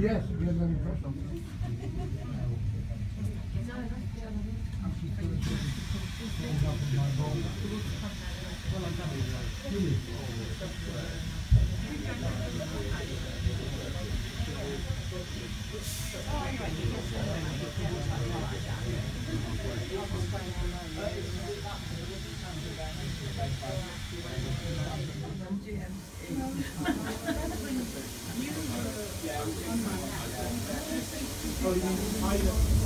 Yes, he has any question. Thank you.